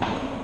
you.